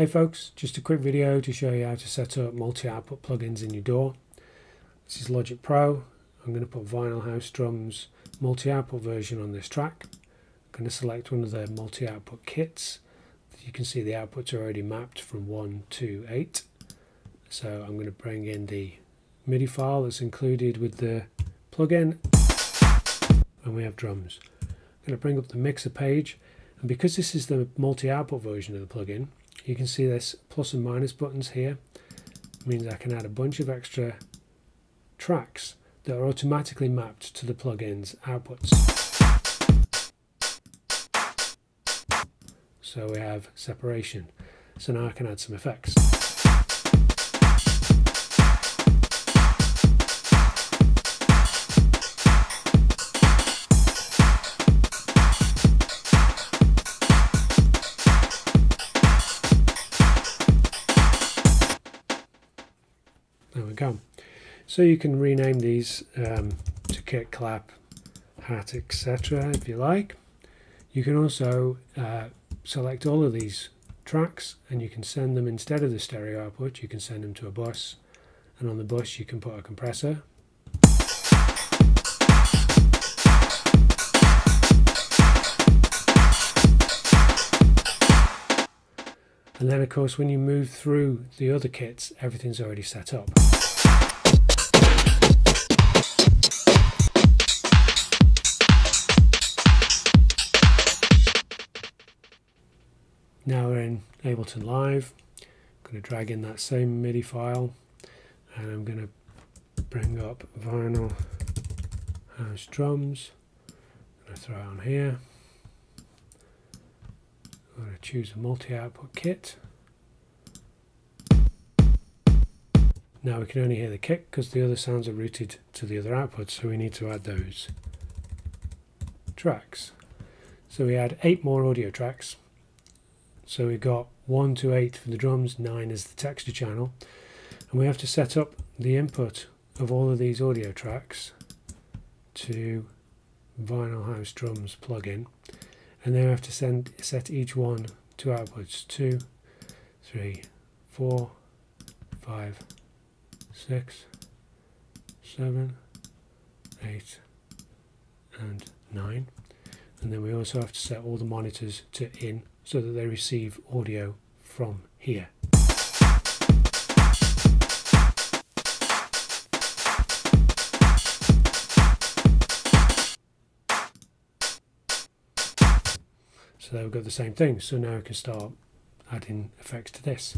Hey folks, just a quick video to show you how to set up multi-output plugins in your DAW. This is Logic Pro. I'm going to put Vinyl House Drums multi-output version on this track. I'm going to select one of the multi-output kits. You can see the outputs are already mapped from 1 to 8. So I'm going to bring in the MIDI file that's included with the plugin and we have drums. I'm going to bring up the mixer page and because this is the multi-output version of the plugin you can see this plus and minus buttons here means I can add a bunch of extra tracks that are automatically mapped to the plugin's outputs. So we have separation. So now I can add some effects. There we go. So you can rename these um, to kit, clap, hat, etc. if you like. You can also uh, select all of these tracks and you can send them instead of the stereo output, you can send them to a bus and on the bus you can put a compressor. And then of course when you move through the other kits everything's already set up. Now we're in Ableton Live. I'm going to drag in that same MIDI file and I'm going to bring up vinyl house drums. I'm going to throw it on here. Choose a multi-output kit. Now we can only hear the kick because the other sounds are routed to the other outputs so we need to add those tracks. So we add eight more audio tracks so we've got 1 to 8 for the drums, 9 is the texture channel. And we have to set up the input of all of these audio tracks to Vinyl House Drums plugin. And then we have to send set each one to outputs 2, 3, 4, 5, 6, 7, 8, and 9. And then we also have to set all the monitors to in so that they receive audio from here. So we've got the same thing. So now we can start adding effects to this.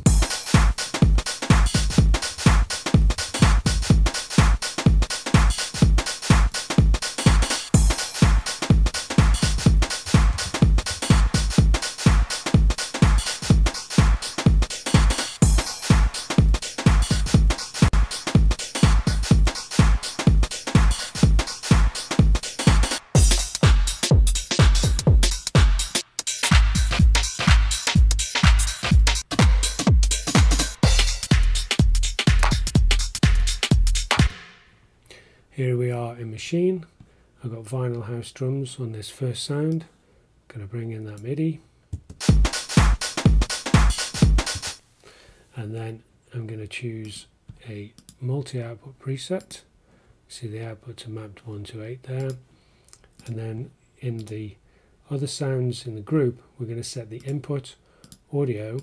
Here we are in Maschine. I've got vinyl house drums on this first sound. Going to bring in that MIDI. And then I'm going to choose a multi-output preset. See the outputs are mapped 1 to 8 there. And then in the other sounds in the group, we're going to set the input audio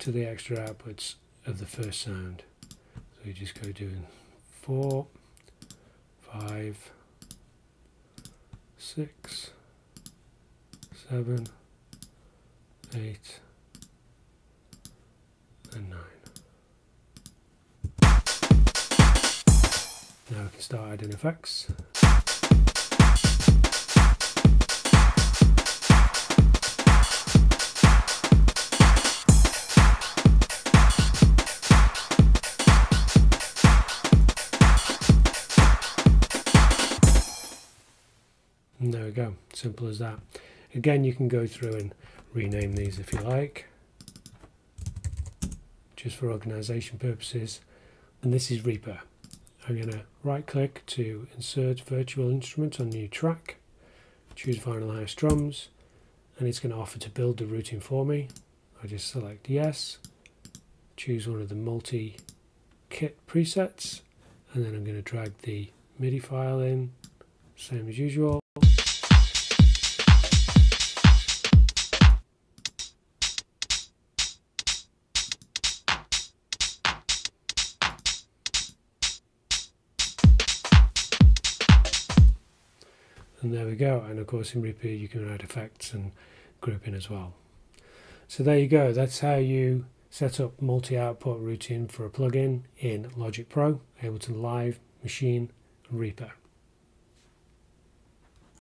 to the extra outputs of the first sound. So we just go doing four, five, six, seven, eight, and nine. Now we can start adding effects. Go, simple as that. Again, you can go through and rename these if you like, just for organization purposes. And this is Reaper. I'm going to right click to insert virtual instrument on new track, choose Vinyl House Drums, and it's going to offer to build the routing for me. I just select yes, choose one of the multi-kit presets, and then I'm going to drag the MIDI file in, same as usual. And there we go. And of course in Reaper you can add effects and grouping as well. So there you go. That's how you set up multi-output routing for a plugin in Logic Pro Ableton Live Maschine and Reaper